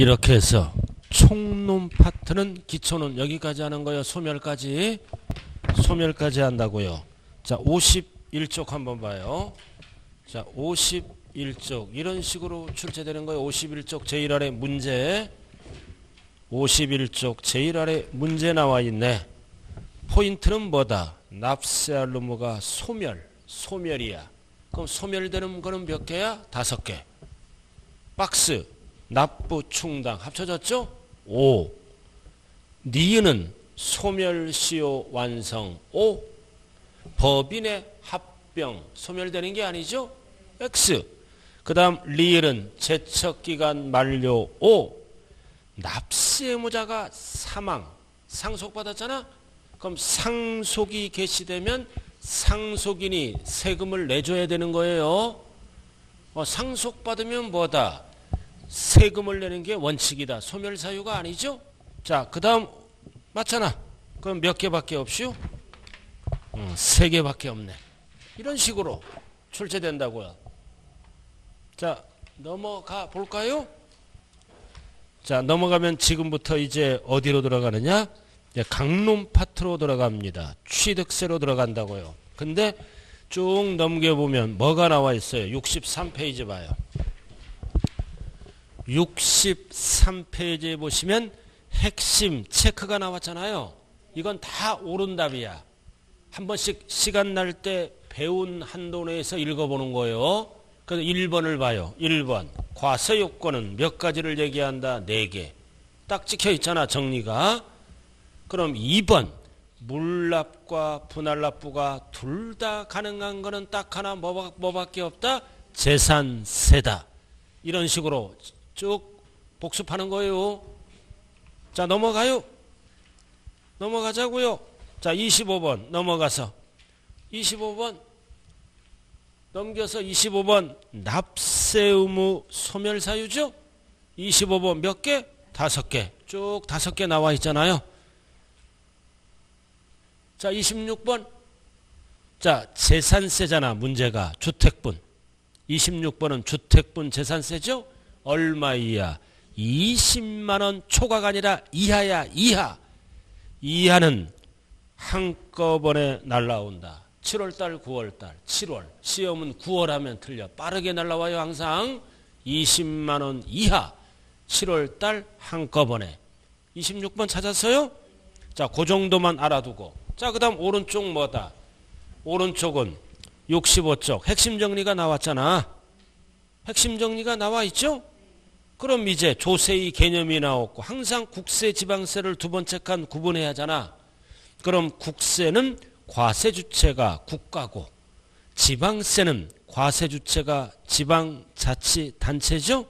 이렇게 해서 총론 파트는 기초는 여기까지 하는 거예요. 소멸까지. 소멸까지 한다고요. 자, 51쪽 한번 봐요. 자, 51쪽. 이런 식으로 출제되는 거예요. 51쪽 제1알의 문제. 51쪽 제1알의 문제 나와 있네. 포인트는 뭐다? 납세알루무가 소멸. 소멸이야. 그럼 소멸되는 거는 몇 개야? 다섯 개. 박스. 납부 충당 합쳐졌죠? 5. 니은은 소멸시효 완성 5. 법인의 합병 소멸되는 게 아니죠? X. 그 다음 리을은 제척기간 만료 5. 납세무자가 사망 상속받았잖아? 그럼 상속이 개시되면 상속인이 세금을 내줘야 되는 거예요. 어, 상속받으면 뭐다? 세금을 내는 게 원칙이다. 소멸 사유가 아니죠? 자, 그 다음, 맞잖아. 그럼 몇 개밖에 없슈? 음, 세 개밖에 없네. 이런 식으로 출제된다고요. 자, 넘어가 볼까요? 자, 넘어가면 지금부터 이제 어디로 들어가느냐? 이제 강론 파트로 들어갑니다. 취득세로 들어간다고요. 근데 쭉 넘겨보면 뭐가 나와 있어요? 63페이지 봐요. 63페이지에 보시면 핵심 체크가 나왔잖아요. 이건 다 옳은 답이야. 한 번씩 시간 날 때 배운 한도 내에서 읽어보는 거예요. 그래서 1번을 봐요. 1번. 과세 요건은 몇 가지를 얘기한다? 4개. 딱 찍혀 있잖아, 정리가. 그럼 2번. 물납과 분할납부가 둘 다 가능한 거는 딱 하나 뭐, 뭐밖에 없다? 재산세다. 이런 식으로 쭉 복습하는 거예요. 자, 넘어가요. 넘어가자고요. 자, 25번 넘어가서 25번 넘겨서 25번 납세 의무 소멸 사유죠? 25번 몇 개? 다섯 개. 쭉 다섯 개 나와 있잖아요. 자, 26번. 자, 재산세잖아, 문제가. 주택분. 26번은 주택분 재산세죠? 얼마 이하? 20만원 초과가 아니라 이하야, 이하. 이하는 한꺼번에 날라온다. 7월달, 9월달, 7월. 시험은 9월 하면 틀려. 빠르게 날라와요, 항상. 20만원 이하. 7월달 한꺼번에. 26번 찾았어요? 자, 그 정도만 알아두고. 자, 그 다음 오른쪽 뭐다? 오른쪽은 65쪽. 핵심 정리가 나왔잖아. 핵심 정리가 나와 있죠? 그럼 이제 조세의 개념이 나왔고 항상 국세 지방세를 두 번째 칸 구분해야 하잖아. 그럼 국세는 과세 주체가 국가고 지방세는 과세 주체가 지방자치단체죠?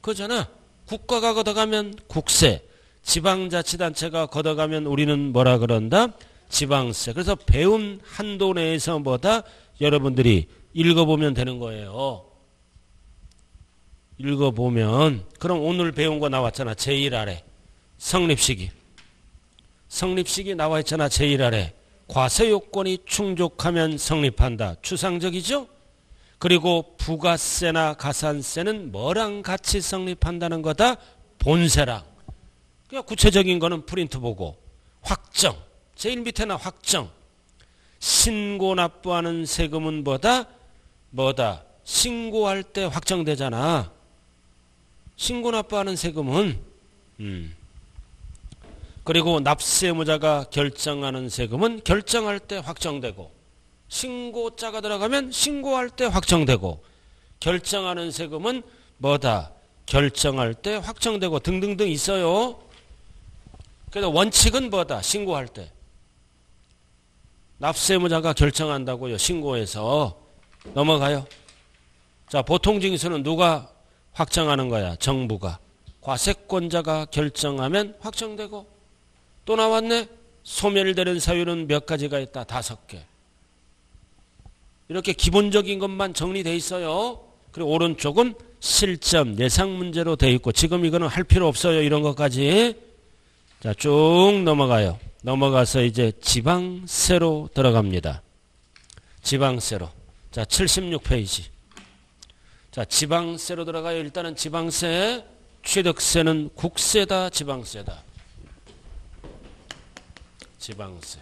그잖아. 국가가 걷어가면 국세, 지방자치단체가 걷어가면 우리는 뭐라 그런다? 지방세. 그래서 배운 한도 내에서 뭐다? 여러분들이 읽어보면 되는 거예요. 읽어보면 그럼 오늘 배운 거 나왔잖아. 제1 아래 성립시기. 성립시기 나와 있잖아. 제1 아래 과세 요건이 충족하면 성립한다. 추상적이죠? 그리고 부가세나 가산세는 뭐랑 같이 성립한다는 거다? 본세랑. 그냥 구체적인 거는 프린트 보고 확정. 제일 밑에나 확정. 신고 납부하는 세금은 뭐다? 뭐다? 신고할 때 확정되잖아. 신고 납부하는 세금은 음. 그리고 납세무자가 결정하는 세금은 결정할 때 확정되고 신고자가 들어가면 신고할 때 확정되고 결정하는 세금은 뭐다? 결정할 때 확정되고 등등등 있어요. 그래서 원칙은 뭐다? 신고할 때. 납세무자가 결정한다고요. 신고해서 넘어가요. 자, 보통 징수는 누가 확정하는 거야? 정부가. 과세권자가 결정하면 확정되고 또 나왔네. 소멸되는 사유는 몇 가지가 있다. 다섯 개. 이렇게 기본적인 것만 정리돼 있어요. 그리고 오른쪽은 실점 예상 문제로 돼 있고 지금 이거는 할 필요 없어요. 이런 것까지. 자, 쭉 넘어가요. 넘어가서 이제 지방세로 들어갑니다. 지방세로. 자, 76페이지. 자, 지방세로 들어가요. 일단은 지방세. 취득세는 국세다 지방세다. 지방세.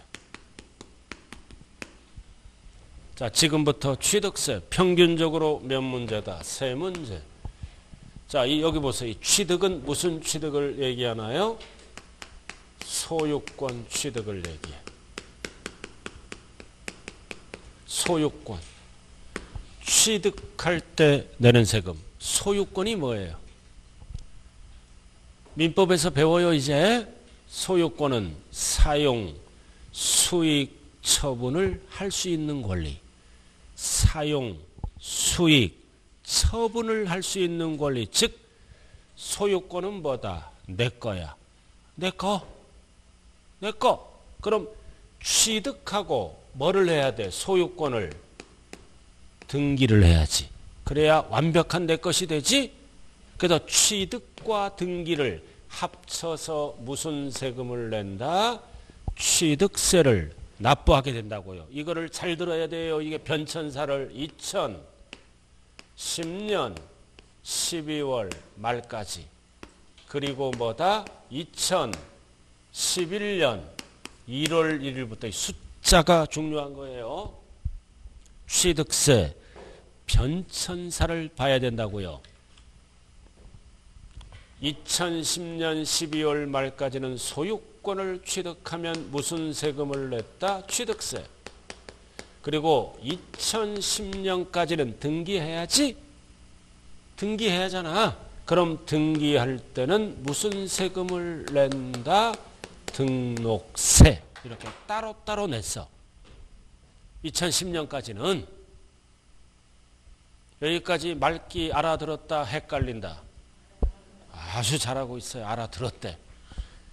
자, 지금부터 취득세 평균적으로 몇 문제다? 세 문제. 자, 이 여기 보세요. 이 취득은 무슨 취득을 얘기하나요? 소유권 취득을 얘기해. 소유권. 취득할 때 내는 세금. 소유권이 뭐예요? 민법에서 배워요, 이제. 소유권은 사용, 수익, 처분을 할 수 있는 권리. 사용, 수익, 처분을 할 수 있는 권리. 즉, 소유권은 뭐다? 내 거야. 내 거. 내 거. 그럼 취득하고 뭐를 해야 돼? 소유권을 등기를 해야지. 그래야 완벽한 내 것이 되지? 그래서 취득과 등기를 합쳐서 무슨 세금을 낸다? 취득세를 납부하게 된다고요. 이거를 잘 들어야 돼요. 이게 변천사를 2010년 12월 말까지 그리고 뭐다? 2011년 1월 1일부터 숫자가 중요한 거예요. 취득세 변천사를 봐야 된다고요. 2010년 12월 말까지는 소유권을 취득하면 무슨 세금을 냈다? 취득세. 그리고 2010년까지는 등기해야지? 등기해야잖아. 그럼 등기할 때는 무슨 세금을 낸다? 등록세. 이렇게 따로따로 냈어. 2010년까지는 여기까지 말기 알아들었다 헷갈린다. 아주 잘하고 있어요. 알아들었대.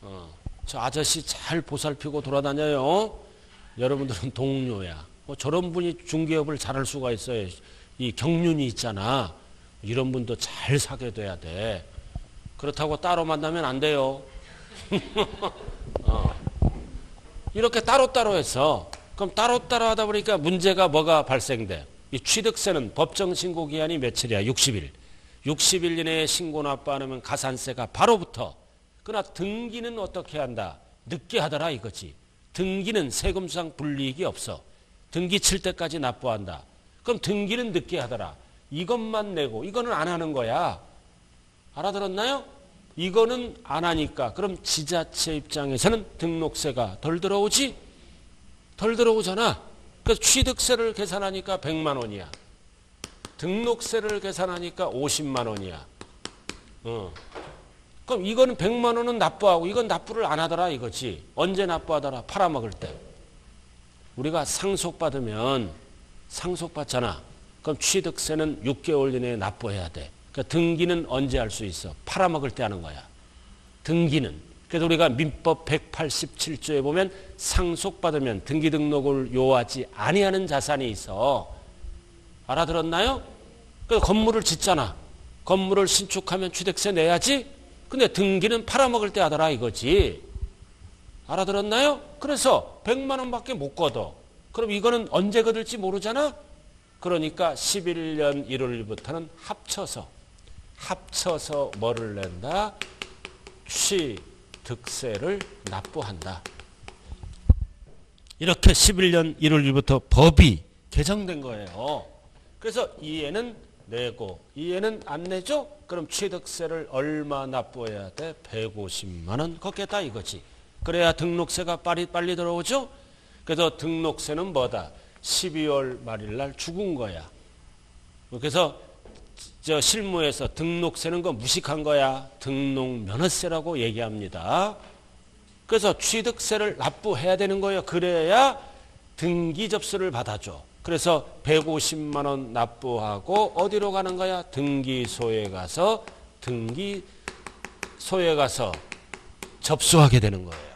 어, 저 아저씨 잘 보살피고 돌아다녀요. 여러분들은 동료야. 뭐 저런 분이 중개업을 잘할 수가 있어요. 이 경륜이 있잖아. 이런 분도 잘 사게 돼야 돼. 그렇다고 따로 만나면 안 돼요. 어. 이렇게 따로따로 해서 그럼 따로따로 하다 보니까 문제가 뭐가 발생돼? 이 취득세는 법정 신고 기한이 며칠이야? 60일. 60일 이내에 신고 납부 안 하면 가산세가 바로 붙어. 그러나 등기는 어떻게 한다? 늦게 하더라 이거지. 등기는 세금상 불이익이 없어. 등기 칠 때까지 납부한다. 그럼 등기는 늦게 하더라. 이것만 내고 이거는 안 하는 거야. 알아들었나요? 이거는 안 하니까 그럼 지자체 입장에서는 등록세가 덜 들어오지? 덜 들어오잖아. 그래서 취득세를 계산하니까 100만 원이야. 등록세를 계산하니까 50만 원이야. 어. 그럼 이거는 100만 원은 납부하고 이건 납부를 안 하더라 이거지. 언제 납부하더라? 팔아먹을 때. 우리가 상속받으면 상속받잖아. 그럼 취득세는 6개월 이내에 납부해야 돼. 그러니까 등기는 언제 할 수 있어? 팔아먹을 때 하는 거야. 등기는. 그래서 우리가 민법 187조에 보면 상속받으면 등기 등록을 요하지 아니하는 자산이 있어. 알아들었나요? 그래서 건물을 짓잖아. 건물을 신축하면 취득세 내야지? 근데 등기는 팔아먹을 때 하더라 이거지. 알아들었나요? 그래서 100만 원밖에 못 걷어. 그럼 이거는 언제 거둘지 모르잖아? 그러니까 11년 1월부터는 합쳐서 합쳐서 뭐를 낸다? 취 득세를 납부한다. 이렇게 11년 1월 1일부터 법이 개정된 거예요. 그래서 이해는 내고 이해는 안 내죠? 그럼 취득세를 얼마 납부해야 돼? 150만 원 걷겠다 이거지. 그래야 등록세가 빨리 빨리 들어오죠? 그래서 등록세는 뭐다? 12월 말일 날 죽은 거야. 그래서 저 실무에서 등록세는 거 무식한 거야. 등록 면허세라고 얘기합니다. 그래서 취득세를 납부해야 되는 거예요. 그래야 등기 접수를 받아줘. 그래서 150만 원 납부하고 어디로 가는 거야? 등기소에 가서 등기소에 가서 접수하게 되는 거예요.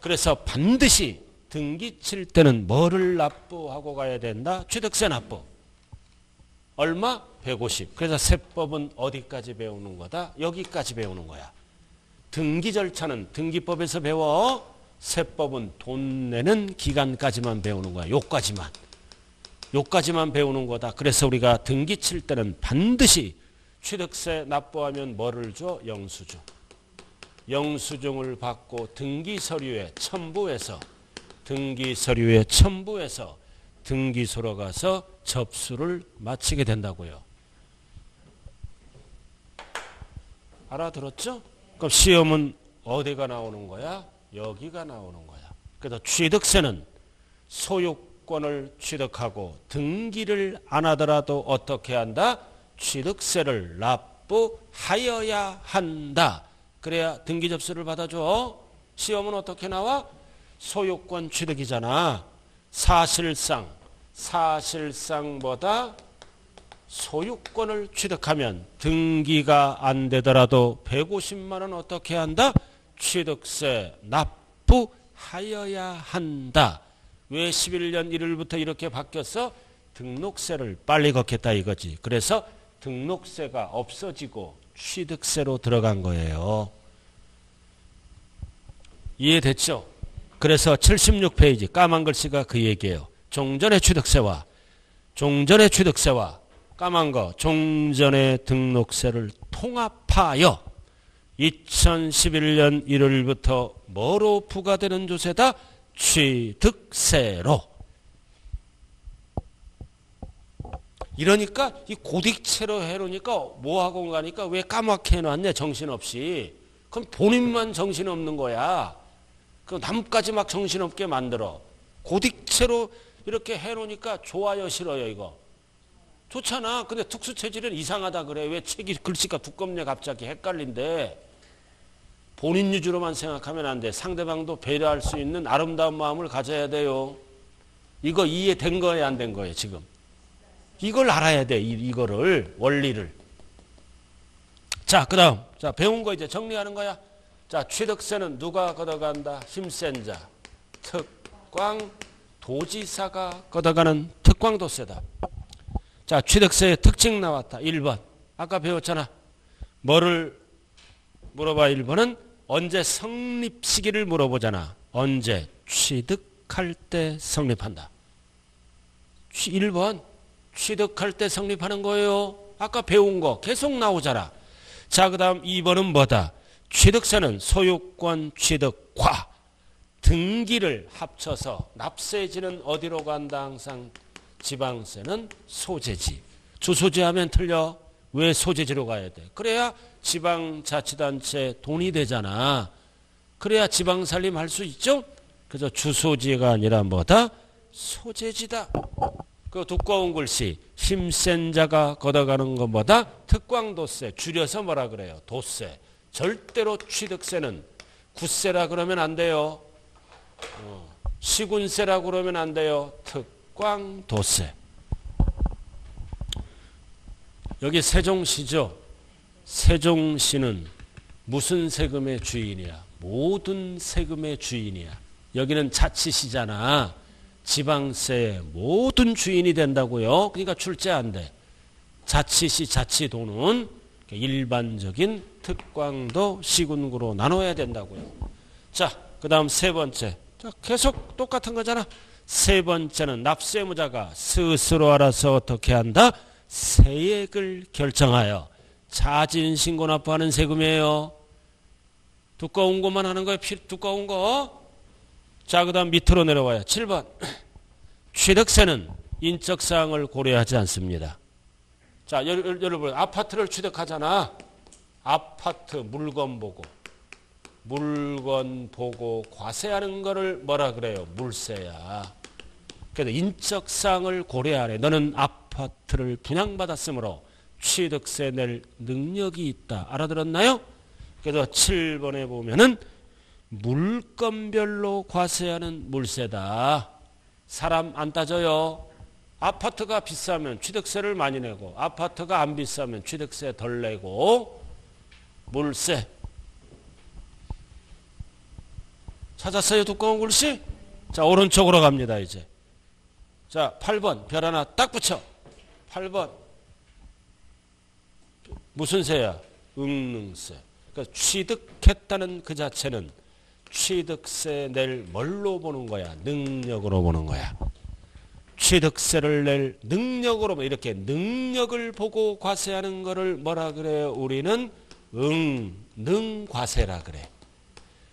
그래서 반드시 등기 칠 때는 뭐를 납부하고 가야 된다? 취득세 납부. 얼마? 150. 그래서 세법은 어디까지 배우는 거다? 여기까지 배우는 거야. 등기 절차는 등기법에서 배워. 세법은 돈 내는 기간까지만 배우는 거야. 요까지만. 요까지만 배우는 거다. 그래서 우리가 등기 칠 때는 반드시 취득세 납부하면 뭐를 줘? 영수증. 영수증을 받고 등기 서류에 첨부해서 등기 서류에 첨부해서 등기소로 가서 접수를 마치게 된다고요. 알아들었죠? 그럼 시험은 어디가 나오는 거야? 여기가 나오는 거야. 그래서 취득세는 소유권을 취득하고 등기를 안 하더라도 어떻게 한다? 취득세를 납부하여야 한다. 그래야 등기 접수를 받아줘. 시험은 어떻게 나와? 소유권 취득이잖아. 사실상 사실상보다 소유권을 취득하면 등기가 안 되더라도 150만 원 어떻게 한다? 취득세 납부하여야 한다. 왜 11년 1일부터 이렇게 바뀌었어? 등록세를 빨리 걷겠다 이거지. 그래서 등록세가 없어지고 취득세로 들어간 거예요. 이해됐죠? 그래서 76페이지 까만 글씨가 그 얘기예요. 종전의 취득세와 종전의 취득세와 까만 거 종전의 등록세를 통합하여 2011년 1월부터 뭐로 부과되는 조세다? 취득세로. 이러니까 이 고딕체로 해놓으니까 뭐하고 가니까 왜 까맣게 해놨네 정신없이. 그럼 본인만 정신없는 거야. 그 남까지 막 정신없게 만들어. 고딕체로 이렇게 해놓으니까 좋아요 싫어요 이거. 좋잖아. 근데 특수체질은 이상하다 그래. 왜 책이 글씨가 두껍냐 갑자기 헷갈린데. 본인 위주로만 생각하면 안 돼. 상대방도 배려할 수 있는 아름다운 마음을 가져야 돼요. 이거 이해된 거예요, 안 된 거예요, 지금? 이걸 알아야 돼, 이, 거를 원리를. 자, 그 다음. 자, 배운 거 이제 정리하는 거야. 자, 취득세는 누가 걷어간다? 힘센 자. 특 광, 도지사가 걷어가는 특광도세다. 자, 취득세의 특징 나왔다. 1번. 아까 배웠잖아. 뭐를 물어봐 1번은 언제 성립 시기를 물어보잖아. 언제 취득할 때 성립한다. 1번 취득할 때 성립하는 거예요. 아까 배운 거 계속 나오잖아. 자, 그 다음 2번은 뭐다? 취득세는 소유권 취득과 등기를 합쳐서 납세지는 어디로 간다 항상 지방세는 소재지. 주소지 하면 틀려. 왜 소재지로 가야 돼? 그래야 지방자치단체 돈이 되잖아. 그래야 지방살림 할 수 있죠? 그래서 주소지가 아니라 뭐다? 소재지다. 그 두꺼운 글씨 힘센 자가 걷어가는 것보다 특광도세 줄여서 뭐라 그래요? 도세. 절대로 취득세는 구세라 그러면 안 돼요. 어, 시군세라 그러면 안 돼요. 특광도세. 여기 세종시죠. 세종시는 무슨 세금의 주인이야? 모든 세금의 주인이야. 여기는 자치시잖아. 지방세의 모든 주인이 된다고요. 그러니까 출제 안 돼. 자치시 자치도는 일반적인 특광도 시군구로 나눠야 된다고요. 자, 그 다음 세 번째. 자, 계속 똑같은 거잖아. 세 번째는 납세무자가 스스로 알아서 어떻게 한다? 세액을 결정하여 자진신고 납부하는 세금이에요. 두꺼운 것만 하는 거예요. 두꺼운 거. 자, 그 다음 밑으로 내려와요. 7번. 취득세는 인적사항을 고려하지 않습니다. 자, 여러분, 아파트를 취득하잖아. 아파트 물건 보고. 물건 보고 과세하는 거를 뭐라 그래요? 물세야. 그래서 인적사항을 고려하래. 너는 아파트를 분양받았으므로 취득세 낼 능력이 있다. 알아들었나요? 그래서 7번에 보면은 물건별로 과세하는 물세다. 사람 안 따져요. 아파트가 비싸면 취득세를 많이 내고 아파트가 안 비싸면 취득세 덜 내고 물세. 찾았어요? 두꺼운 글씨? 자, 오른쪽으로 갑니다, 이제. 자, 8번 별 하나 딱 붙여. 8번 무슨 세야? 응능세. 그러니까 취득했다는 그 자체는 취득세 낼 뭘로 보는 거야? 능력으로 보는 거야. 취득세를 낼 능력으로 뭐 이렇게 능력을 보고 과세하는 것을 뭐라 그래요? 우리는 응 능과세라 그래.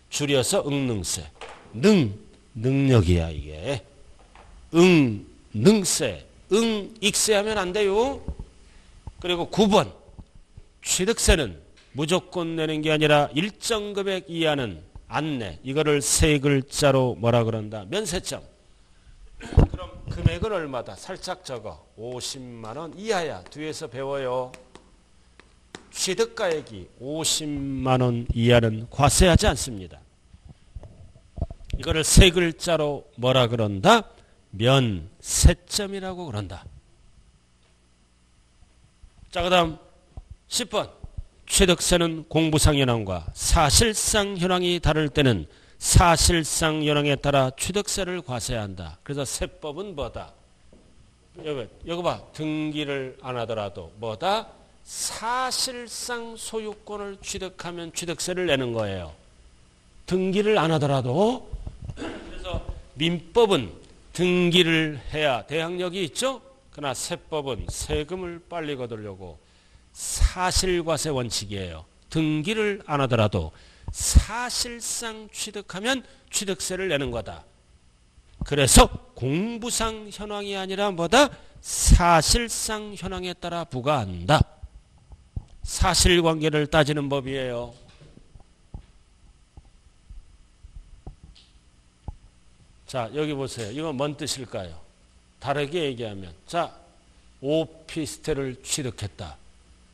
줄여서 응능세. 능 능력이야 이게. 응 능세. 응 익세 하면 안 돼요. 그리고 9번 취득세는 무조건 내는 게 아니라 일정 금액 이하는 안 내. 이거를 세 글자로 뭐라 그런다? 면세점. 그럼 금액은 얼마다? 살짝 적어. 50만 원 이하야. 뒤에서 배워요. 취득가액이 50만 원 이하는 과세하지 않습니다. 이거를 세 글자로 뭐라 그런다? 면세점이라고 그런다. 자, 그 다음 10번. 취득세는 공부상 현황과 사실상 현황이 다를 때는 사실상 현황에 따라 취득세를 과세한다. 그래서 세법은 뭐다? 여기, 여기 봐. 등기를 안 하더라도 뭐다? 사실상 소유권을 취득하면 취득세를 내는 거예요. 등기를 안 하더라도 그래서 민법은 등기를 해야 대항력이 있죠. 그러나 세법은 세금을 빨리 거두려고 사실과세 원칙이에요. 등기를 안 하더라도 사실상 취득하면 취득세를 내는 거다. 그래서 공부상 현황이 아니라 뭐다? 사실상 현황에 따라 부과한다. 사실관계를 따지는 법이에요. 자, 여기 보세요. 이건 뭔 뜻일까요? 다르게 얘기하면 자, 오피스텔을 취득했다.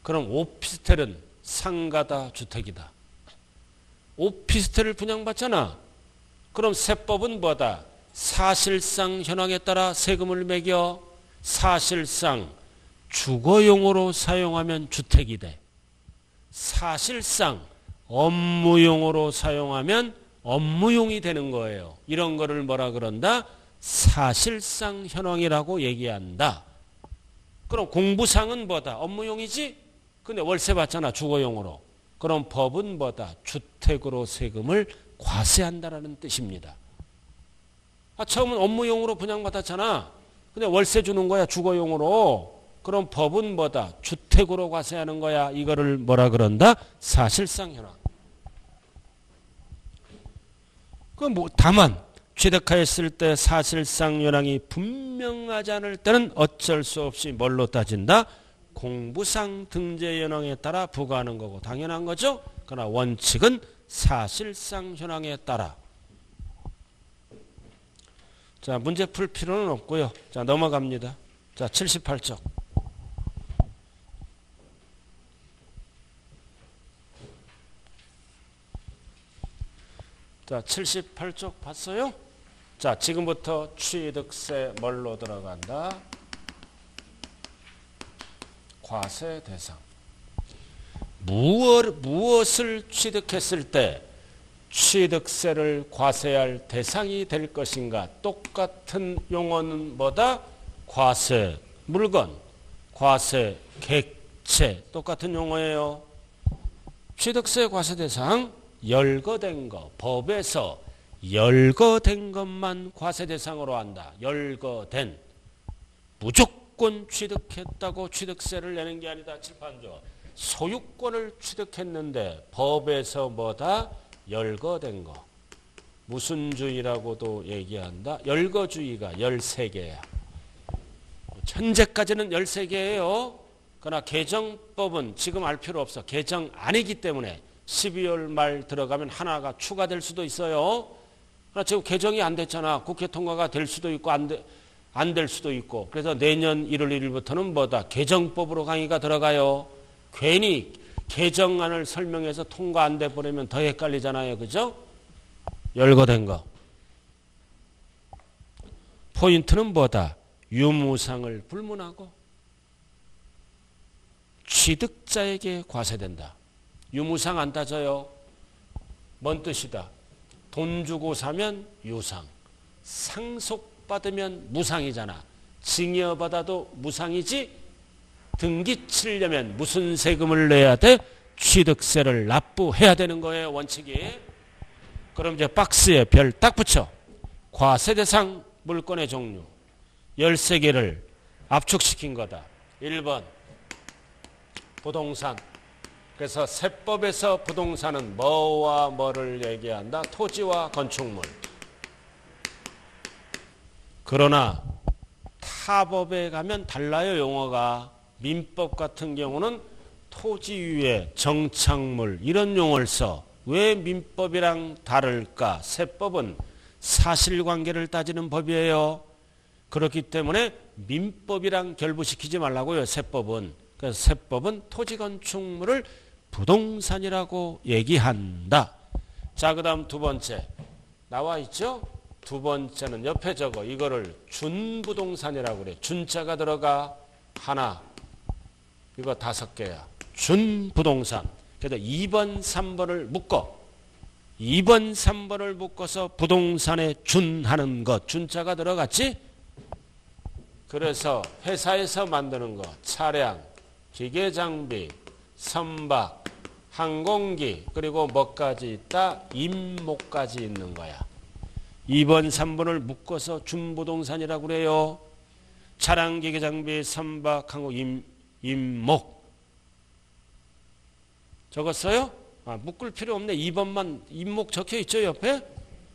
그럼 오피스텔은 상가다 주택이다. 오피스텔을 분양받잖아. 그럼 세법은 뭐다? 사실상 현황에 따라 세금을 매겨 사실상 주거용으로 사용하면 주택이 돼. 사실상 업무용으로 사용하면 업무용이 되는 거예요. 이런 거를 뭐라 그런다? 사실상 현황이라고 얘기한다. 그럼 공부상은 뭐다? 업무용이지? 근데 월세 받잖아, 주거용으로. 그럼 법은 뭐다? 주택으로 세금을 과세한다라는 뜻입니다. 아, 처음은 업무용으로 분양받았잖아. 근데 월세 주는 거야, 주거용으로. 그럼 법은 뭐다? 주택으로 과세하는 거야. 이거를 뭐라 그런다? 사실상 현황. 그 뭐 다만 취득하였을 때 사실상 현황이 분명하지 않을 때는 어쩔 수 없이 뭘로 따진다? 공부상 등재 현황에 따라 부과하는 거고 당연한 거죠. 그러나 원칙은 사실상 현황에 따라. 자, 문제 풀 필요는 없고요. 자, 넘어갑니다. 자, 78쪽. 자, 78쪽 봤어요? 자, 지금부터 취득세 뭘로 들어간다? 과세 대상. 무엇, 무엇을 취득했을 때 취득세를 과세할 대상이 될 것인가? 똑같은 용어는 뭐다? 과세 물건, 과세 객체 똑같은 용어예요. 취득세 과세 대상 열거된 거 법에서 열거된 것만 과세 대상으로 한다. 열거된 무조건 취득했다고 취득세를 내는 게 아니다. 칠판조 소유권을 취득했는데 법에서 뭐다 열거된 거 무슨 주의라고도 얘기한다. 열거주의가 13개야. 현재까지는 13개예요. 그러나 개정법은 지금 알 필요 없어. 개정 아니기 때문에 12월 말 들어가면 하나가 추가될 수도 있어요. 그러나 지금 개정이 안 됐잖아. 국회 통과가 될 수도 있고 안, 되, 안될 수도 있고. 그래서 내년 1월 1일부터는 뭐다? 개정법으로 강의가 들어가요. 괜히 개정안을 설명해서 통과 안 돼 버리면 더 헷갈리잖아요. 그죠? 열거된 거. 포인트는 뭐다? 유무상을 불문하고 취득자에게 과세된다. 유무상 안 따져요. 뭔 뜻이다? 돈 주고 사면 유상, 상속받으면 무상이잖아. 증여받아도 무상이지? 등기 치려면 무슨 세금을 내야 돼? 취득세를 납부해야 되는 거예요, 원칙이. 그럼 이제 박스에 별 딱 붙여. 과세대상 물건의 종류. 13개를 압축시킨 거다. 1번 부동산. 그래서 세법에서 부동산은 뭐와 뭐를 얘기한다? 토지와 건축물. 그러나 타법에 가면 달라요, 용어가. 민법 같은 경우는 토지 위에 정착물 이런 용어를 써. 왜 민법이랑 다를까? 세법은 사실관계를 따지는 법이에요. 그렇기 때문에 민법이랑 결부시키지 말라고요. 세법은. 그래서 세법은 토지 건축물을 부동산이라고 얘기한다. 자, 그 다음 두 번째 나와 있죠? 두 번째는 옆에 적어 이거를 준부동산이라고 그래. 준자가 들어가 하나. 이거 다섯 개야. 준부동산. 그래서 2번, 3번을 묶어. 2번, 3번을 묶어서 부동산에 준하는 것. 준자가 들어갔지? 그래서 회사에서 만드는 거. 차량, 기계 장비, 선박, 항공기, 그리고 뭐까지 있다? 임목까지 있는 거야. 2번, 3번을 묶어서 준부동산이라고 그래요. 차량, 기계 장비, 선박, 항공, 임, 임목. 적었어요? 아, 묶을 필요 없네. 2번만 임목 적혀 있죠, 옆에?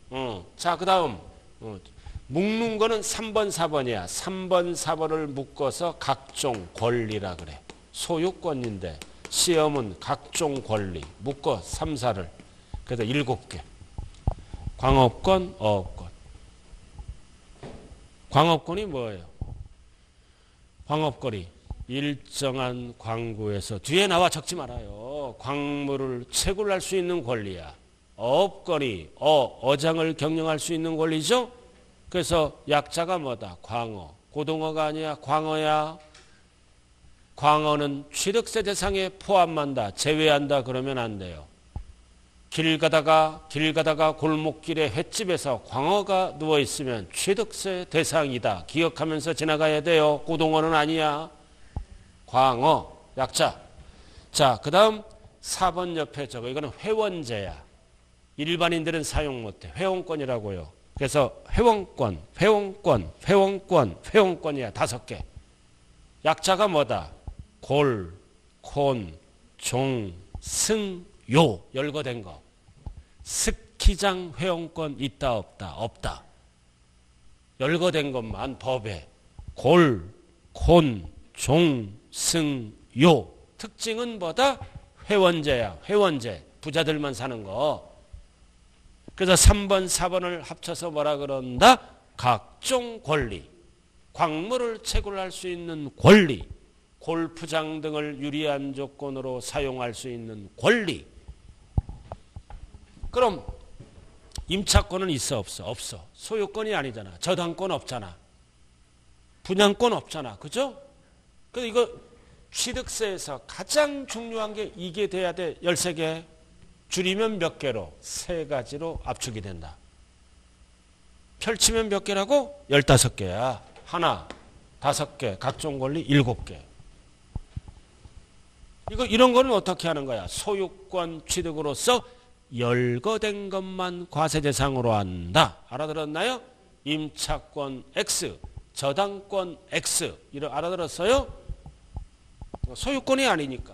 어. 자, 그 다음. 어. 묶는 거는 3번, 4번이야. 3번, 4번을 묶어서 각종 권리라 그래. 소유권인데 시험은 각종 권리 묶어 3, 4를 그래서 7개. 광업권, 어업권. 광업권이 뭐예요? 광업거리. 일정한 광구에서 뒤에 나와 적지 말아요. 광물을 채굴할 수 있는 권리야. 어업거리, 어, 어장을 경영할 수 있는 권리죠? 그래서 약자가 뭐다? 광어. 고등어가 아니야. 광어야. 광어는 취득세 대상에 포함한다. 제외한다. 그러면 안 돼요. 길 가다가 길 가다가 골목길에 횟집에서 광어가 누워 있으면 취득세 대상이다. 기억하면서 지나가야 돼요. 고등어는 아니야. 광어 약자. 자, 그다음 4번 옆에 저거 이거는 회원제야. 일반인들은 사용 못해. 회원권이라고요. 그래서 회원권, 회원권, 회원권, 회원권이야. 다섯 개. 약자가 뭐다? 골, 콘, 종, 승, 요. 열거된 거. 스키장 회원권 있다 없다? 없다. 열거된 것만 법에 골, 콘, 종, 승, 요. 특징은 뭐다? 회원제야. 회원제. 부자들만 사는 거. 그래서 3번, 4번을 합쳐서 뭐라 그런다? 각종 권리. 광물을 채굴할 수 있는 권리. 골프장 등을 유리한 조건으로 사용할 수 있는 권리. 그럼 임차권은 있어 없어? 없어. 소유권이 아니잖아. 저당권 없잖아. 분양권 없잖아. 그죠? 그 이거 취득세에서 가장 중요한 게 이게 돼야 돼. 13개. 줄이면 몇 개로? 세 가지로 압축이 된다. 펼치면 몇 개라고? 15개야. 하나, 다섯 개, 각종 권리 일곱 개. 이거 이런 거는 어떻게 하는 거야? 소유권 취득으로서 열거된 것만 과세 대상으로 한다. 알아들었나요? 임차권 X, 저당권 X. 이런 알아들었어요? 소유권이 아니니까.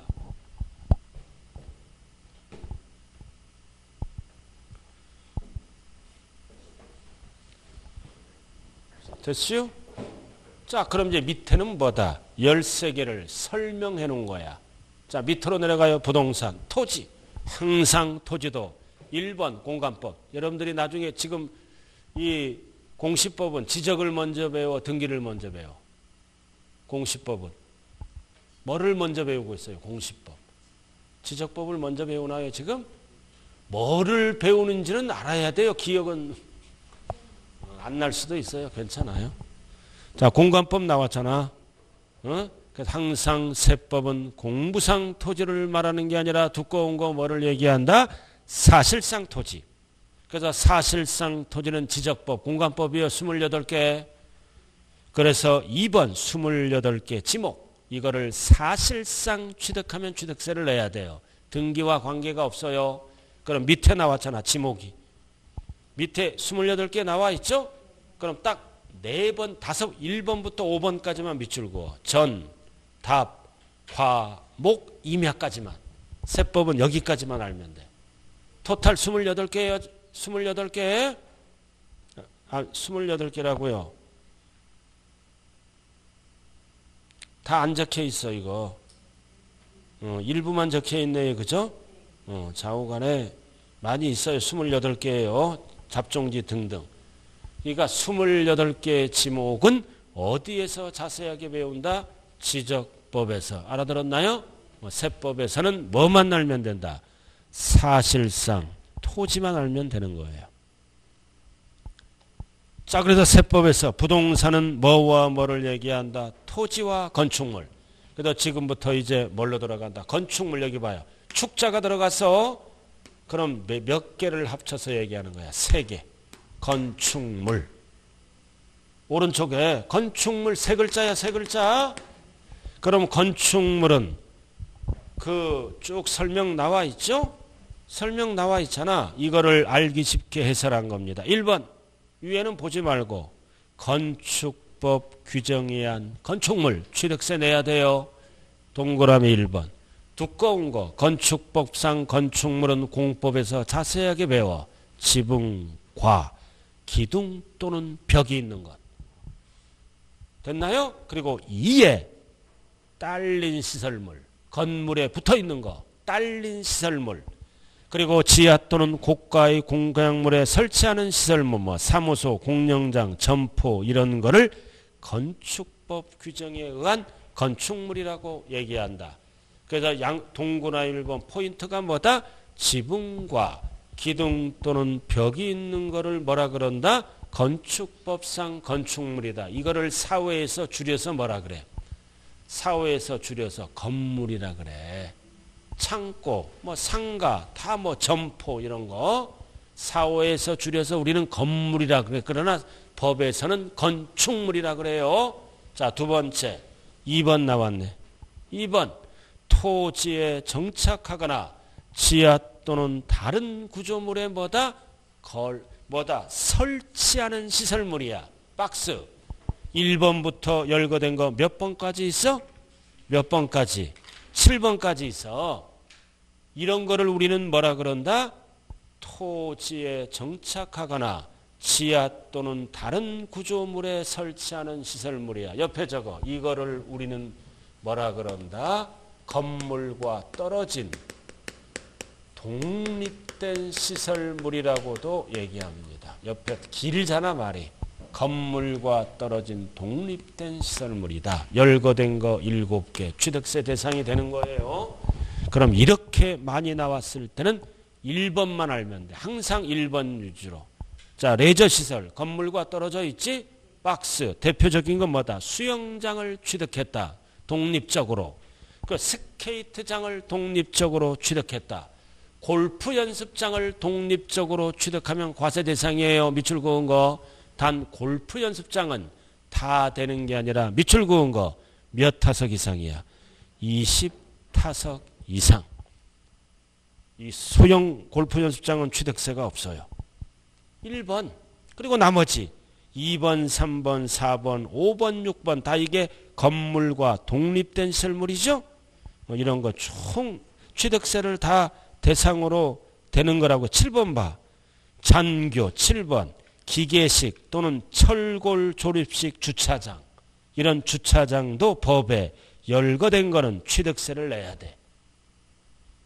됐어요? 자, 그럼 이제 밑에는 뭐다? 13개를 설명해 놓은 거야. 자, 밑으로 내려가요. 부동산, 토지. 항상 토지도 1번 공간법. 여러분들이 나중에 지금 이 공시법은 지적을 먼저 배워, 등기를 먼저 배워. 공시법은. 뭐를 먼저 배우고 있어요? 공시법. 지적법을 먼저 배우나요, 지금? 뭐를 배우는지는 알아야 돼요. 기억은 안 날 수도 있어요. 괜찮아요. 자, 공간법 나왔잖아. 어? 항상 세법은 공부상 토지를 말하는 게 아니라 두꺼운 거 뭐를 얘기한다? 사실상 토지. 그래서 사실상 토지는 지적법, 공간법이요. 28개. 그래서 2번 28개 지목. 이거를 사실상 취득하면 취득세를 내야 돼요. 등기와 관계가 없어요. 그럼 밑에 나왔잖아. 지목이. 밑에 28개 나와 있죠? 그럼 딱네 번, 다섯, 1번부터 5번까지만 밑줄 그어. 전, 답, 과, 목, 임야까지만. 세법은 여기까지만 알면 돼. 토탈 28개예요. 28개. 아, 28개라고요. 다 안 적혀 있어, 이거. 어, 일부만 적혀 있네요. 그죠? 어, 좌우간에 많이 있어요. 28개예요. 잡종지 등등. 그러니까 28개의 지목은 어디에서 자세하게 배운다? 지적 법에서. 알아들었나요? 뭐 세법에서는 뭐만 알면 된다? 사실상 토지만 알면 되는 거예요. 자, 그래서 세법에서 부동산은 뭐와 뭐를 얘기한다? 토지와 건축물. 그래서 지금부터 이제 뭘로 들어간다? 건축물 여기 봐요. 축자가 들어가서 그럼 몇 개를 합쳐서 얘기하는 거야? 세 개. 건축물. 오른쪽에 건축물 세 글자야, 세 글자. 그럼 건축물은 그 쭉 설명 나와 있죠? 설명 나와 있잖아. 이거를 알기 쉽게 해설한 겁니다. 1번. 위에는 보지 말고 건축법 규정에 의한 건축물 취득세 내야 돼요. 동그라미 1번. 두꺼운 거 건축법상 건축물은 공법에서 자세하게 배워 지붕, 과, 기둥 또는 벽이 있는 것. 됐나요? 그리고 2에 딸린 시설물 건물에 붙어 있는 거 딸린 시설물 그리고 지하 또는 고가의 공양물에 설치하는 시설물 뭐 사무소, 공영장, 점포 이런 거를 건축법 규정에 의한 건축물이라고 얘기한다. 그래서 양 동구나 일본 포인트가 뭐다? 지붕과 기둥 또는 벽이 있는 거를 뭐라 그런다? 건축법상 건축물이다. 이거를 사회에서 줄여서 뭐라 그래? 사회에서 줄여서 건물이라 그래. 창고, 뭐 상가, 다 뭐 점포 이런 거 사회에서 줄여서 우리는 건물이라 그래. 그러나 법에서는 건축물이라 그래요. 자, 두 번째. 2번 나왔네. 2번. 토지에 정착하거나 지하 또는 다른 구조물에 뭐다? 걸, 뭐다? 설치하는 시설물이야. 박스. 1번부터 열거된 거 몇 번까지 있어? 몇 번까지? 7번까지 있어. 이런 거를 우리는 뭐라 그런다? 토지에 정착하거나 지하 또는 다른 구조물에 설치하는 시설물이야. 옆에 적어. 이거를 우리는 뭐라 그런다? 건물과 떨어진 독립된 시설물이라고도 얘기합니다. 옆에 길잖아 말이. 건물과 떨어진 독립된 시설물이다. 열거된 거 7개 취득세 대상이 되는 거예요. 그럼 이렇게 많이 나왔을 때는 1번만 알면 돼. 항상 1번 위주로. 자, 레저 시설 건물과 떨어져 있지? 박스 대표적인 건 뭐다? 수영장을 취득했다. 독립적으로. 그 스케이트장을 독립적으로 취득했다. 골프 연습장을 독립적으로 취득하면 과세 대상이에요. 밑줄 그은 거. 단 골프 연습장은 다 되는 게 아니라 밑줄 그은 거 몇 타석 이상이야? 20타석 이상. 이 소형 골프 연습장은 취득세가 없어요. 1번. 그리고 나머지 2번, 3번, 4번, 5번, 6번 다 이게 건물과 독립된 시설물이죠. 뭐 이런 거 총 취득세를 다 대상으로 되는 거라고 7번 봐. 잔교 7번. 기계식 또는 철골 조립식 주차장 이런 주차장도 법에 열거된 거는 취득세를 내야 돼.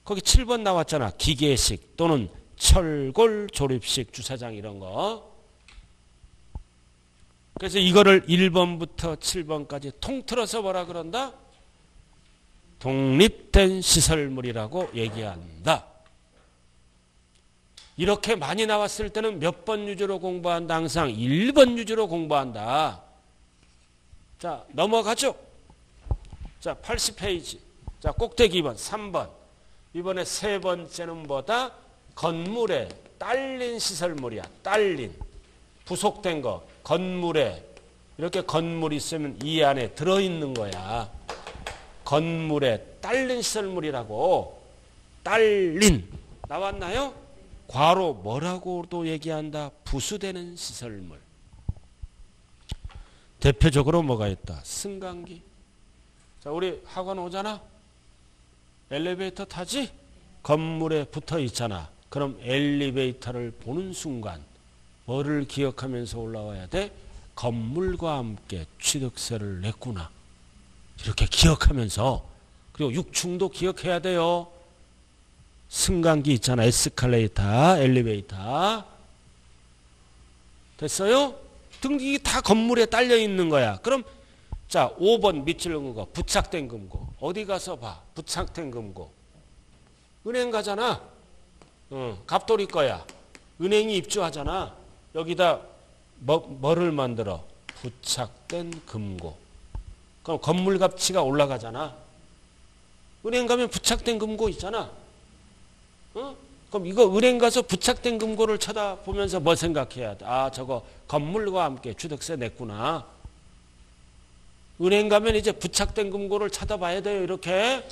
거기 7번 나왔잖아. 기계식 또는 철골 조립식 주차장 이런 거. 그래서 이거를 1번부터 7번까지 통틀어서 뭐라 그런다? 독립된 시설물이라고 얘기한다. 이렇게 많이 나왔을 때는 몇 번 유주로 공부한다? 항상 1번 유주로 공부한다. 자, 넘어가죠. 자, 80페이지. 자, 꼭대기 2번, 3번. 이번에 세 번째는 뭐다? 건물에 딸린 시설물이야. 딸린. 부속된 거. 건물에. 이렇게 건물이 있으면 이 안에 들어있는 거야. 건물에 딸린 시설물이라고. 딸린. 나왔나요? 과로 뭐라고도 얘기한다? 부수되는 시설물. 대표적으로 뭐가 있다? 승강기. 자, 우리 학원 오잖아. 엘리베이터 타지? 건물에 붙어 있잖아. 그럼 엘리베이터를 보는 순간 뭐를 기억하면서 올라와야 돼? 건물과 함께 취득세를 냈구나. 이렇게 기억하면서 그리고 6층도 기억해야 돼요. 승강기 있잖아. 에스컬레이터, 엘리베이터. 됐어요? 등기 다 건물에 딸려 있는 거야. 그럼 자, 5번 밑줄 넣은 거 부착된 금고. 어디 가서 봐. 부착된 금고. 은행 가잖아. 어, 갑돌이 거야. 은행이 입주하잖아. 여기다 뭐, 뭐를 만들어? 부착된 금고. 그럼 건물 가치가 올라가잖아. 은행 가면 부착된 금고 있잖아. 어? 그럼 이거 은행 가서 부착된 금고를 쳐다보면서 뭐 생각해야 돼? 아, 저거 건물과 함께 취득세 냈구나. 은행 가면 이제 부착된 금고를 쳐다봐야 돼요, 이렇게.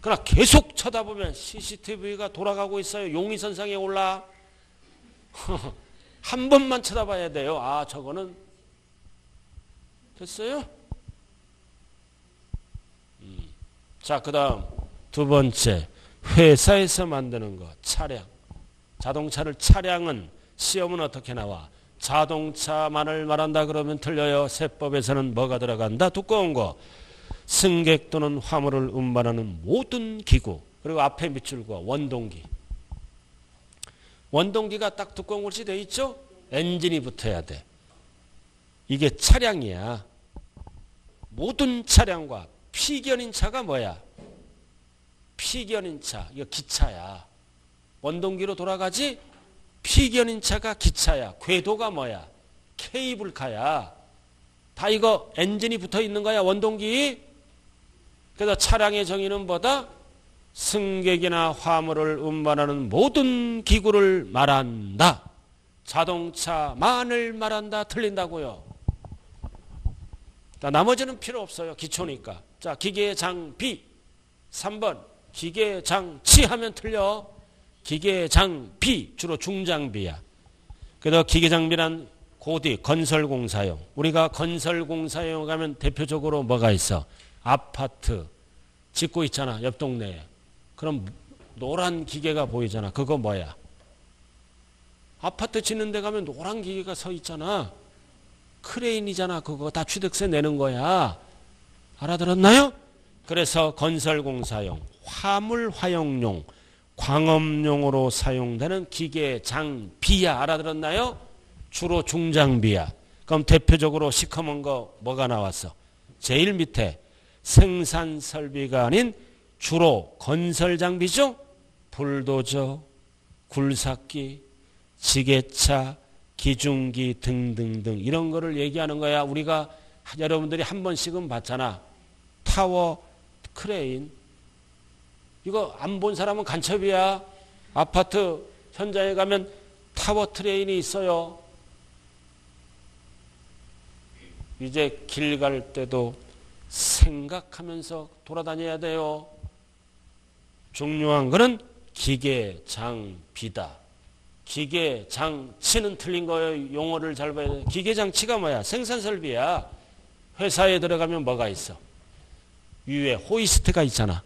그러나 계속 쳐다보면 CCTV가 돌아가고 있어요. 용의선상에 올라. 한 번만 쳐다봐야 돼요. 아, 저거는 됐어요? 음. 자, 그 다음 두 번째. 회사에서 만드는 거, 차량. 자동차를 차량은 시험은 어떻게 나와? 자동차만을 말한다 그러면 틀려요. 세법에서는 뭐가 들어간다? 두꺼운 거. 승객 또는 화물을 운반하는 모든 기구. 그리고 앞에 밑줄 거 원동기. 원동기가 딱 두꺼운 것이 돼 있죠? 엔진이 붙어야 돼. 이게 차량이야. 모든 차량과 피견인 차가 뭐야? 피견인 차, 이거 기차야. 원동기로 돌아가지? 피견인 차가 기차야. 궤도가 뭐야? 케이블카야. 다 이거 엔진이 붙어 있는 거야, 원동기. 그래서 차량의 정의는 뭐다? 승객이나 화물을 운반하는 모든 기구를 말한다. 자동차만을 말한다. 틀린다고요. 자, 나머지는 필요 없어요. 기초니까. 자, 기계 장비. 3번. 기계 장치 하면 틀려. 기계 장비 주로 중장비야. 그래서 기계 장비란 고디 건설공사용. 우리가 건설공사용 가면 대표적으로 뭐가 있어? 아파트 짓고 있잖아. 옆 동네에. 그럼 노란 기계가 보이잖아. 그거 뭐야? 아파트 짓는 데 가면 노란 기계가 서 있잖아. 크레인이잖아. 그거 다 취득세 내는 거야. 알아들었나요? 그래서 건설공사용, 화물 화용용, 광업용으로 사용되는 기계 장비야. 알아들었나요? 주로 중장비야. 그럼 대표적으로 시커먼 거 뭐가 나왔어? 제일 밑에 생산 설비가 아닌 주로 건설 장비죠? 불도저, 굴삭기, 지게차, 기중기 등등등 이런 거를 얘기하는 거야. 우리가 여러분들이 한 번씩은 봤잖아. 타워, 크레인. 이거 안 본 사람은 간첩이야. 아파트 현장에 가면 타워 크레인이 있어요. 이제 길 갈 때도 생각하면서 돌아다녀야 돼요. 중요한 것은 기계 장 비다. 기계 장 치는 틀린 거예요. 용어를 잘 봐야 돼. 기계 장치가 뭐야? 생산 설비야. 회사에 들어가면 뭐가 있어? 위에 호이스트가 있잖아.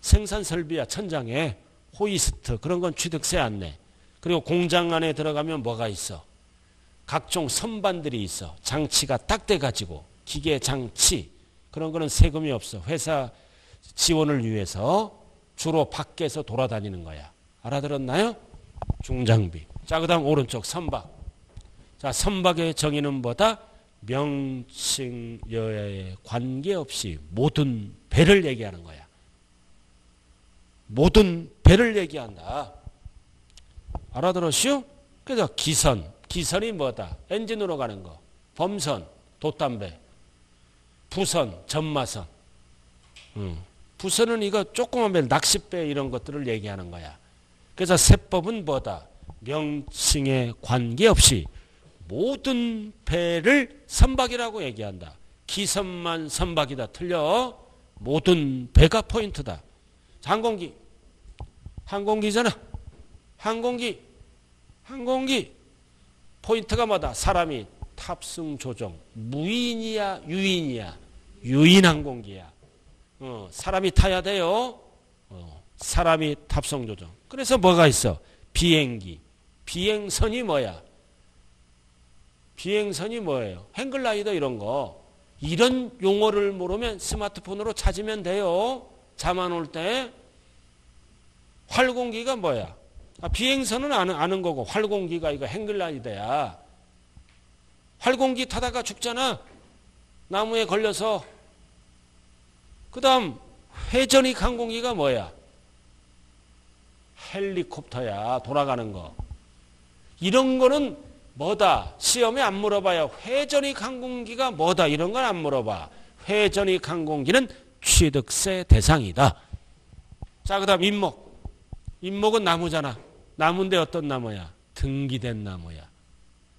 생산 설비야. 천장에 호이스트 그런 건 취득세 안 내. 그리고 공장 안에 들어가면 뭐가 있어? 각종 선반들이 있어. 장치가 딱 돼 가지고 기계 장치 그런 거는 세금이 없어. 회사 지원을 위해서 주로 밖에서 돌아다니는 거야. 알아들었나요? 중장비. 자, 그 다음 오른쪽 선박. 자, 선박의 정의는 뭐다? 명칭 여야에 관계없이 모든 배를 얘기하는 거야. 모든 배를 얘기한다. 알아들었슈? 그래서 기선. 기선이 뭐다? 엔진으로 가는 거. 범선, 돛담배. 부선, 전마선. 음. 부선은 이거 조그만 배, 낚싯배 이런 것들을 얘기하는 거야. 그래서 세법은 뭐다? 명칭에 관계없이 모든 배를 선박이라고 얘기한다. 기선만 선박이다. 틀려. 모든 배가 포인트다. 항공기. 항공기잖아. 항공기. 항공기. 포인트가 뭐다? 사람이 탑승 조정 무인이야 유인이야 유인 항공기야. 어, 사람이 타야 돼요. 어, 사람이 탑승 조정. 그래서 뭐가 있어? 비행기. 비행선이 뭐야? 비행선이 뭐예요? 행글라이더 이런 거. 이런 용어를 모르면 스마트폰으로 찾으면 돼요. 잠안 올 때. 활공기가 뭐야? 아, 비행선은 아는, 아는 거고 활공기가 이거 행글라이더야. 활공기 타다가 죽잖아. 나무에 걸려서. 그 다음 회전익 항공기가 뭐야? 헬리콥터야. 돌아가는 거. 이런 거는 뭐다? 시험에 안 물어봐요. 회전익 항공기가 뭐다? 이런 건 안 물어봐. 회전익 항공기는 취득세 대상이다. 자, 그 다음 임목. 임목은 나무잖아. 나무인데 어떤 나무야? 등기된 나무야.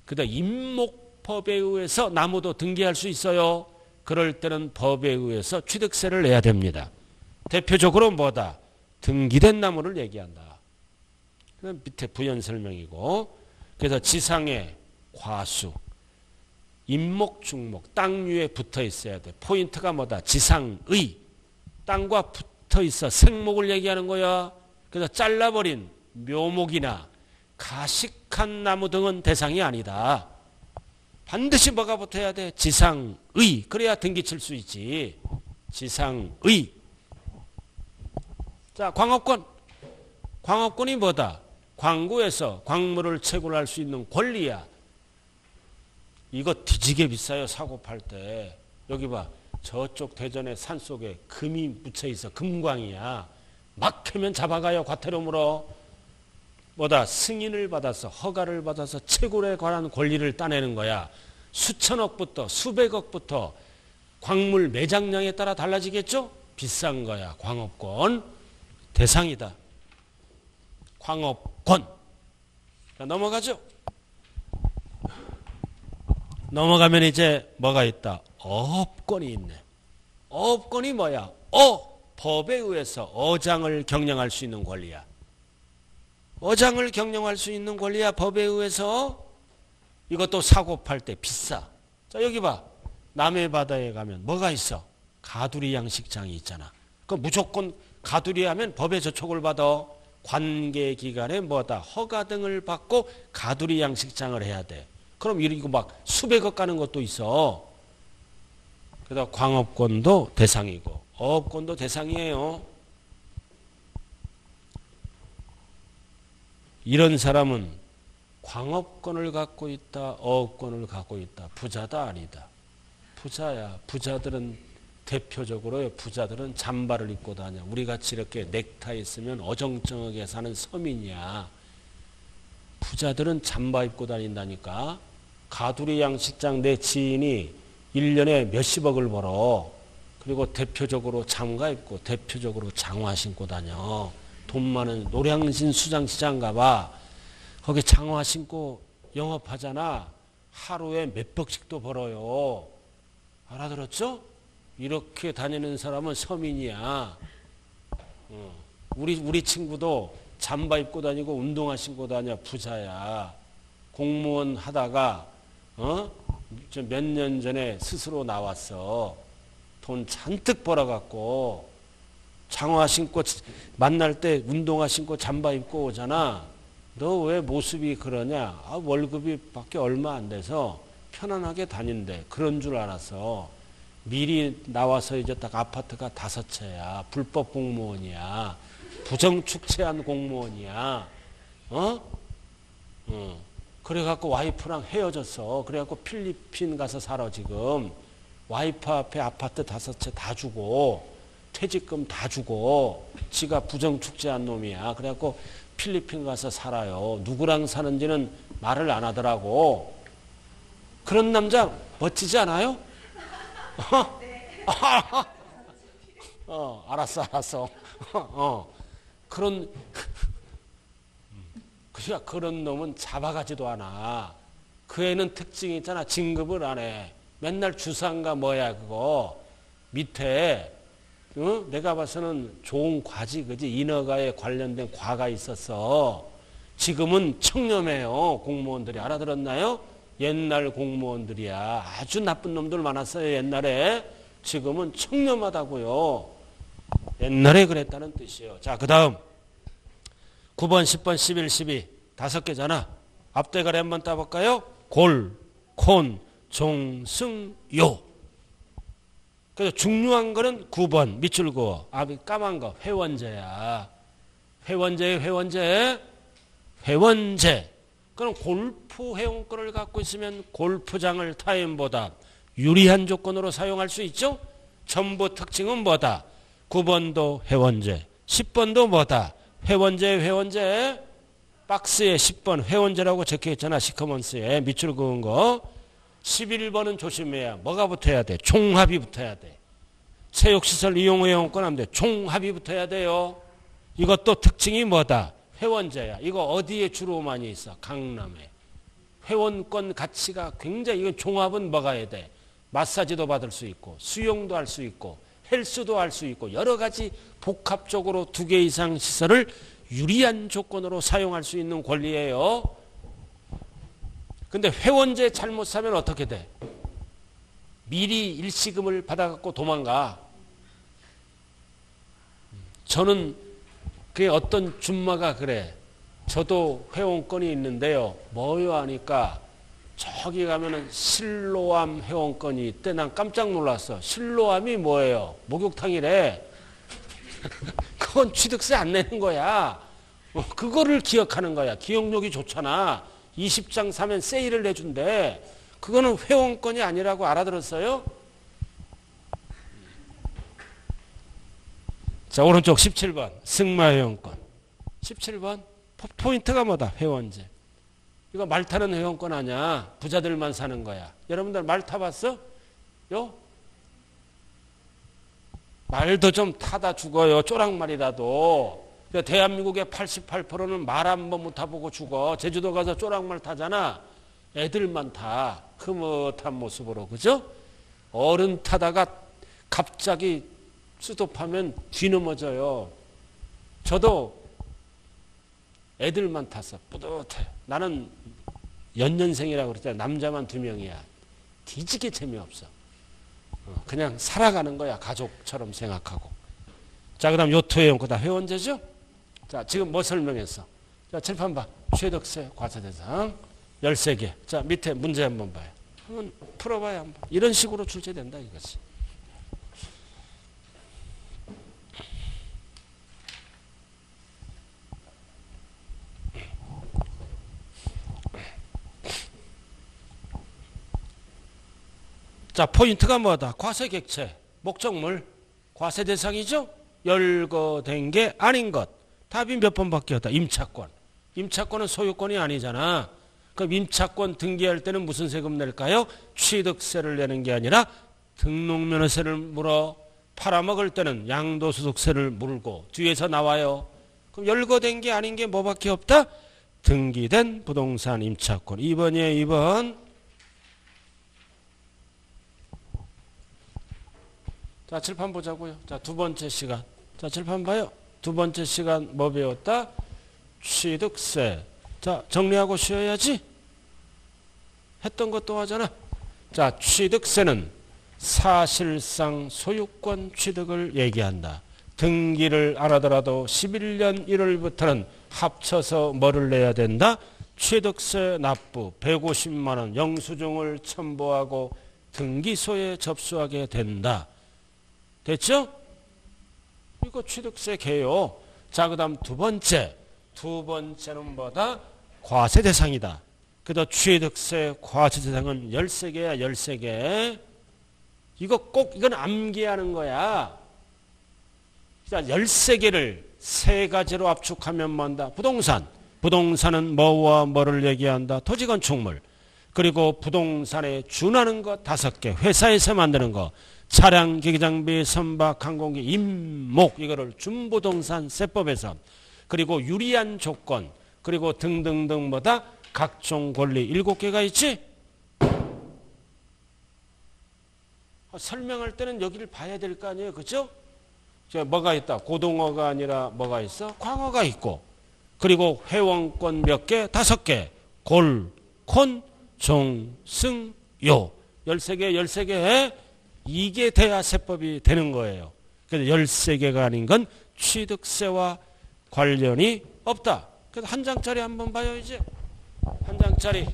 그 다음 임목법에 의해서 나무도 등기할 수 있어요. 그럴 때는 법에 의해서 취득세를 내야 됩니다. 대표적으로 뭐다? 등기된 나무를 얘기한다. 밑에 부연 설명이고 그래서 지상에 과수, 임목, 중목, 땅 위에 붙어 있어야 돼. 포인트가 뭐다? 지상의. 땅과 붙어 있어. 생목을 얘기하는 거야. 그래서 잘라버린 묘목이나 가식한 나무 등은 대상이 아니다. 반드시 뭐가 붙어야 돼? 지상의. 그래야 등기 칠 수 있지. 지상의. 자, 광업권. 광업권이 뭐다? 광구에서 광물을 채굴할 수 있는 권리야. 이거 뒤지게 비싸요. 사고 팔 때. 여기 봐. 저쪽 대전의 산속에 금이 묻혀 있어. 금광이야. 막 캐면 잡아가요. 과태료물어. 뭐다 승인을 받아서 허가를 받아서 채굴에 관한 권리를 따내는 거야. 수천억부터 수백억부터 광물 매장량에 따라 달라지겠죠? 비싼 거야. 광업권 대상이다. 광업 권. 자, 넘어가죠. 넘어가면 이제 뭐가 있다? 어업권이 있네. 어업권이 뭐야? 어 법에 의해서 어장을 경영할 수 있는 권리야. 어장을 경영할 수 있는 권리야 법에 의해서 이것도 사고 팔 때 비싸. 자 여기 봐. 남해 바다에 가면 뭐가 있어? 가두리 양식장이 있잖아. 그 무조건 가두리 하면 법에 저촉을 받아. 관계 기간에 뭐다 허가 등을 받고 가두리 양식장을 해야 돼. 그럼 이거 막 수백억 가는 것도 있어. 그래서 광업권도 대상이고 어업권도 대상이에요. 이런 사람은 광업권을 갖고 있다, 어업권을 갖고 있다. 부자다 아니다. 부자야. 부자들은 대표적으로 부자들은 잠바를 입고 다녀. 우리 같이 이렇게 넥타이 쓰면 어정쩡하게 사는 서민이야. 부자들은 잠바 입고 다닌다니까. 가두리 양식장 내 지인이 1년에 몇십억을 벌어. 그리고 대표적으로 장가 입고 대표적으로 장화 신고 다녀. 돈 많은 노량진 수장시장 가봐. 거기 장화 신고 영업하잖아. 하루에 몇 벅씩도 벌어요. 알아들었죠? 이렇게 다니는 사람은 서민이야. 어. 우리 우리 친구도 잠바 입고 다니고 운동화 신고 다녀 부자야. 공무원 하다가 어? 몇 년 전에 스스로 나왔어. 돈 잔뜩 벌어갖고 장화 신고 만날 때 운동화 신고 잠바 입고 오잖아. 너 왜 모습이 그러냐? 아, 월급이 밖에 얼마 안 돼서 편안하게 다닌대. 그런 줄 알았어. 미리 나와서 이제 딱 아파트가 다섯 채야. 불법 공무원이야. 부정축제한 공무원이야. 어? 어. 그래갖고 와이프랑 헤어졌어. 그래갖고 필리핀 가서 살아 지금. 와이프 앞에 아파트 다섯 채 다 주고 퇴직금 다 주고 지가 부정축제한 놈이야. 그래갖고 필리핀 가서 살아요. 누구랑 사는지는 말을 안 하더라고. 그런 남자 멋지지 않아요? 어? 어, 알았어, 알았어. 어, 그런, 그냥 그런 놈은 잡아가지도 않아. 그 애는 특징이 있잖아. 진급을 안 해. 맨날 주상가 뭐야, 그거. 밑에, 어? 내가 봐서는 좋은 과지, 그지? 인허가에 관련된 과가 있었어. 지금은 청렴해요. 공무원들이. 알아들었나요? 옛날 공무원들이야. 아주 나쁜 놈들 많았어요. 옛날에. 지금은 청렴하다고요. 옛날에 그랬다는 뜻이에요. 자, 그 다음. 9번, 10번, 11, 12. 다섯 개잖아. 앞대가리 한번 따볼까요? 골, 콘, 종, 승, 요. 그래서 중요한 거는 9번 밑줄 그어. 앞이 까만 거 회원제야. 회원제 회원제 회원제. 그럼 골프 회원권을 갖고 있으면 골프장을 타임보다 유리한 조건으로 사용할 수 있죠? 전부 특징은 뭐다? 9번도 회원제, 10번도 뭐다? 회원제, 회원제. 박스에 10번 회원제라고 적혀 있잖아. 시커먼스에 밑줄 그은 거. 11번은 조심해야 뭐가 붙어야 돼? 종합이 붙어야 돼. 체육시설 이용 회원권 하면 돼. 종합이 붙어야 돼요. 이것도 특징이 뭐다? 회원제야. 이거 어디에 주로 많이 있어? 강남에. 회원권 가치가 굉장히 이건 종합은 해야 돼? 마사지도 받을 수 있고 수영도 할 수 있고 헬스도 할 수 있고 여러 가지 복합적으로 두 개 이상 시설을 유리한 조건으로 사용할 수 있는 권리예요. 근데 회원제 잘못 사면 어떻게 돼? 미리 일시금을 받아갖고 도망가. 저는 그게 어떤 줌마가 그래. 저도 회원권이 있는데요. 뭐요 하니까 저기 가면은 실로암 회원권이 있대. 난 깜짝 놀랐어. 실로암이 뭐예요? 목욕탕이래. 그건 취득세 안 내는 거야. 어, 그거를 기억하는 거야. 기억력이 좋잖아. 20장 사면 세일을 해준대. 그거는 회원권이 아니라고 알아들었어요? 자, 오른쪽 17번. 승마 회원권. 17번. 포인트가 뭐다? 회원제. 이거 말 타는 회원권 아니야. 부자들만 사는 거야. 여러분들 말 타봤어? 요? 말도 좀 타다 죽어요. 쪼랑말이라도. 대한민국의 88%는 말 한 번 못 타보고 죽어. 제주도 가서 쪼랑말 타잖아. 애들만 타. 흐뭇한 모습으로. 그죠? 어른 타다가 갑자기 수도하면 뒤넘어져요. 저도 애들만 탔어. 뿌듯해. 나는 연년생이라고 그랬잖아. 남자만 두 명이야. 뒤지게 재미없어. 어, 그냥 살아가는 거야. 가족처럼 생각하고. 자, 그 다음 요트 회원, 그다 회원제죠? 자, 지금 뭐 설명했어? 자, 칠판 봐. 취득세 과세대상 13개. 자, 밑에 문제 한번 봐요. 한번 풀어봐야 한번. 이런 식으로 출제된다 이것이. 자, 포인트가 뭐다? 과세객체, 목적물, 과세 대상이죠? 열거된 게 아닌 것. 답이 몇번 바뀌었다? 임차권. 임차권은 소유권이 아니잖아. 그럼 임차권 등기할 때는 무슨 세금 낼까요? 취득세를 내는 게 아니라 등록면허세를 물어 팔아먹을 때는 양도소득세를 물고 뒤에서 나와요. 그럼 열거된 게 아닌 게 뭐밖에 없다? 등기된 부동산 임차권. 2번이에요, 2번. 자, 칠판 보자고요. 자, 두 번째 시간. 자, 칠판 봐요. 두 번째 시간 뭐 배웠다? 취득세. 자, 정리하고 쉬어야지. 했던 것도 하잖아. 자, 취득세는 사실상 소유권 취득을 얘기한다. 등기를 안 하더라도 11년 1월부터는 합쳐서 뭐를 내야 된다? 취득세 납부 150만 원 영수증을 첨부하고 등기소에 접수하게 된다. 됐죠? 이거 취득세 개요. 자, 그 다음 두 번째. 두 번째는 뭐다? 과세 대상이다. 그래도 취득세 과세 대상은 13개야, 13개. 이거 꼭, 이건 암기하는 거야. 자, 13개를 세 가지로 압축하면 뭔다? 부동산. 부동산은 뭐와 뭐를 얘기한다? 토지 건축물. 그리고 부동산에 준하는 거 다섯 개. 회사에서 만드는 거. 차량, 기기장비, 선박, 항공기, 임목 이거를 준부동산 세법에서 그리고 유리한 조건 그리고 등등등보다 각종 권리 일곱 개가 있지? 설명할 때는 여기를 봐야 될 거 아니에요. 그죠? 뭐가 있다? 고등어가 아니라 뭐가 있어? 광어가 있고 그리고 회원권 몇 개? 다섯 개. 골, 콘, 종 승요 13개 13개 이게 돼야 세법이 되는 거예요. 그래서 13개가 아닌 건 취득세와 관련이 없다. 그래서 한 장짜리 한번 봐요 이제 한 장짜리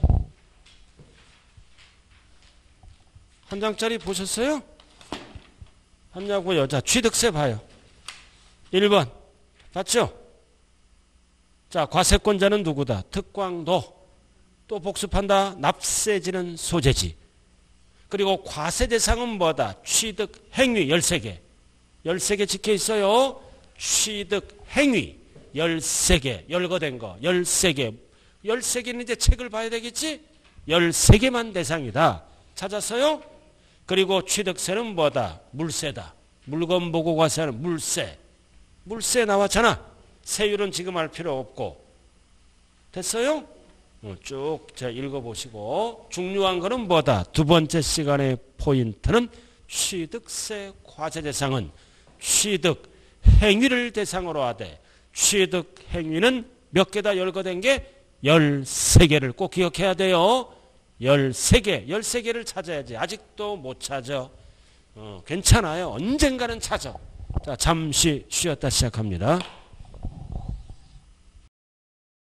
한 장짜리 보셨어요? 한냐고요. 자 취득세 봐요. 1번 봤죠? 자 과세권자는 누구다? 특광도 또 복습한다. 납세지는 소재지. 그리고 과세 대상은 뭐다? 취득 행위 13개. 13개 찍혀 있어요. 취득 행위 13개. 열거된 거 13개. 13개는 이제 책을 봐야 되겠지? 13개만 대상이다. 찾았어요? 그리고 취득세는 뭐다? 물세다. 물건 보고 과세하는 물세. 물세 나왔잖아. 세율은 지금 할 필요 없고. 됐어요? 어, 쭉 자, 읽어보시고 중요한 거는 뭐다? 두 번째 시간의 포인트는 취득세 과세 대상은 취득 행위를 대상으로 하되 취득 행위는 몇 개다 열거된 게 13개를 꼭 기억해야 돼요. 13개, 13개를 찾아야지. 아직도 못 찾아. 어, 괜찮아요. 언젠가는 찾아. 자, 잠시 쉬었다 시작합니다.